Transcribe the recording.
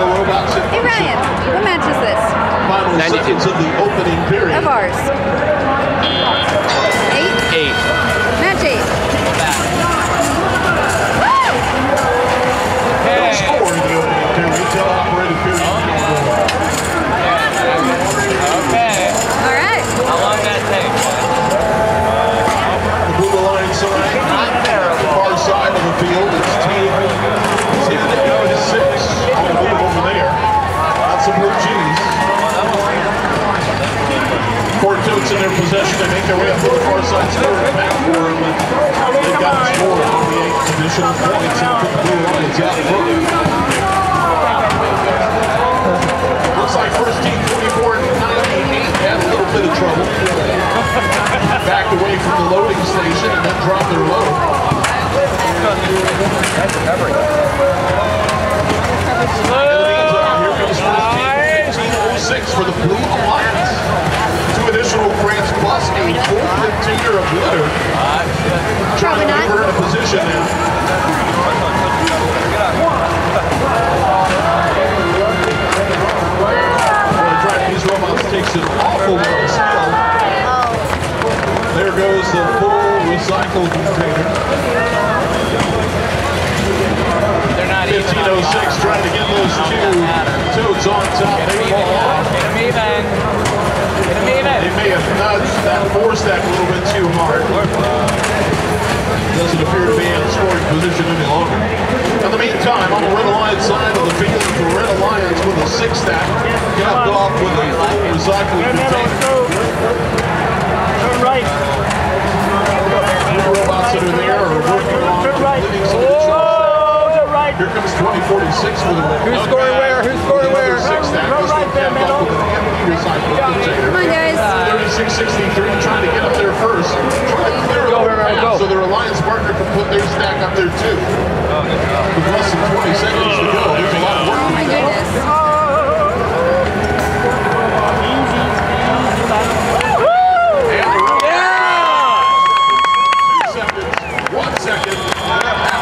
Robots. Hey Ryan, what match is this? Final 92. seconds of the opening period. Of ours. Eight? Eight. Match eight. Woo! Score in the opening period. Tell period. Court totes in their possession. They make their way up to the far side score and. They've got the score of 28 additional points and put the Blue Alliance out front. Looks like first team 24 and 98 had a little bit of trouble. Backed away from the loading station and then dropped their load. That's Here comes first team 1506 for the Blue Alliance. Two additional grants plus a full 15er of litter. Trying to Probably keep in a position now. These robots takes an awful lot of skill. There goes the full recycle container. Doesn't appear to be in scoring position any longer. In the meantime, on the Red Alliance side of the field, the Red Alliance with a six stack capped off with a full recycling container. Turn right. The robots that are there are working on Turn right. completing some additional Oh, right. Here comes 2046 for the Who's scoring where? Who's scoring where? Six stack. Go This right there, capped off with an empty recycling container. Come on, guys. 3663 trying to get up